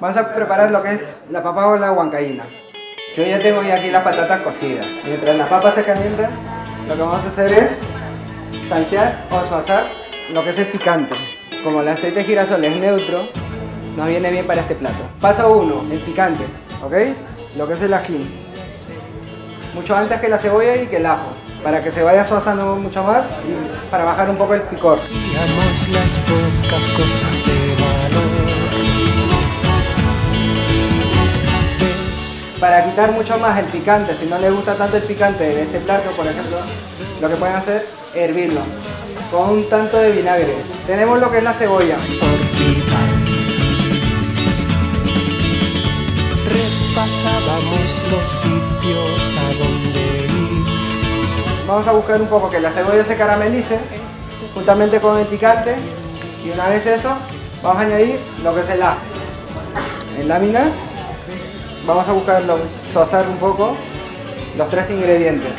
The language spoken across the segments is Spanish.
Vamos a preparar lo que es la papa o la huancaína. Yo ya tengo aquí las patatas cocidas. Mientras las papas se calientan, lo que vamos a hacer es saltear o suazar lo que es el picante. Como el aceite de girasol es neutro, nos viene bien para este plato. Paso 1, el picante, ¿ok? Lo que es el ají. Mucho antes que la cebolla y que el ajo, para que se vaya suazando mucho más y para bajar un poco el picor. Para quitar mucho más el picante, si no les gusta tanto el picante de este plato, por ejemplo, lo que pueden hacer es hervirlo con un tanto de vinagre. Tenemos lo que es la cebolla. Repasábamos los sitios a donde ir. Vamos a buscar un poco que la cebolla se caramelice juntamente con el picante y una vez eso vamos a añadir lo que es el ajo en láminas vamos a buscarlo, suazar un poco los tres ingredientes.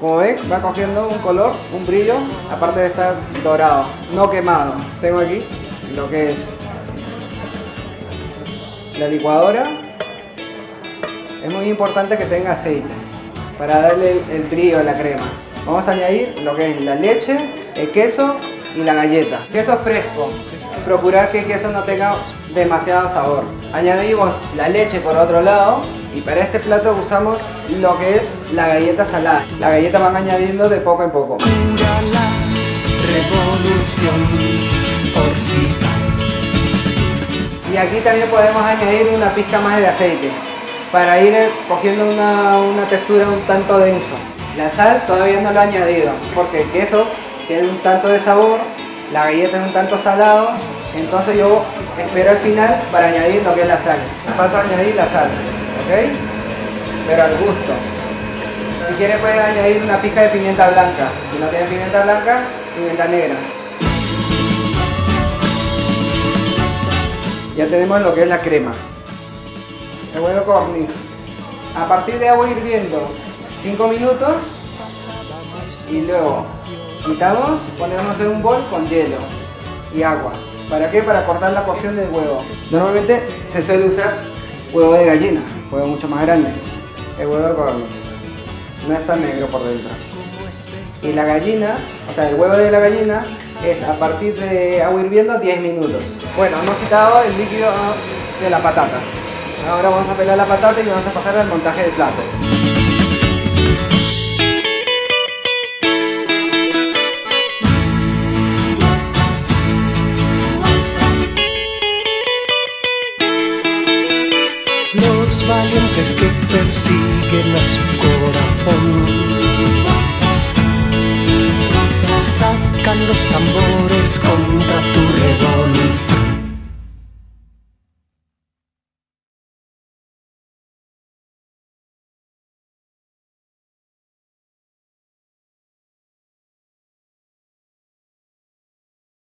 Como ven, va cogiendo un color, un brillo, aparte de estar dorado, no quemado. Tengo aquí lo que es la licuadora. Es muy importante que tenga aceite para darle el brillo a la crema. Vamos a añadir lo que es la leche, el queso y la galleta. Queso fresco, procurar que el queso no tenga demasiado sabor. Añadimos la leche por otro lado y para este plato usamos lo que es la galleta salada. La galleta van añadiendo de poco en poco. Y aquí también podemos añadir una pizca más de aceite para ir cogiendo una, una textura un tanto denso. La sal todavía no lo he añadido porque el queso tiene un tanto de sabor, la galleta es un tanto salado, entonces yo espero al final para añadir lo que es la sal. Paso a añadir la sal, ¿ok? Pero al gusto. Si quieren pueden añadir una pizca de pimienta blanca. Si no tienen pimienta blanca, pimienta negra. Ya tenemos lo que es la crema. El huevo corniz. A partir de agua hirviendo 5 minutos y luego Quitamos, ponemos en un bol con hielo y agua. ¿Para qué? Para cortar la porción del huevo. Normalmente se suele usar huevo de gallina, huevo mucho más grande. El huevo de. No está negro por dentro. Y la gallina, o sea, el huevo de la gallina es a partir de agua hirviendo 10 minutos. Bueno, hemos quitado el líquido de la patata. Ahora vamos a pelar la patata y vamos a pasar al montaje del plato. Valientes que persiguen a su corazón. Sacan los tambores contra tu.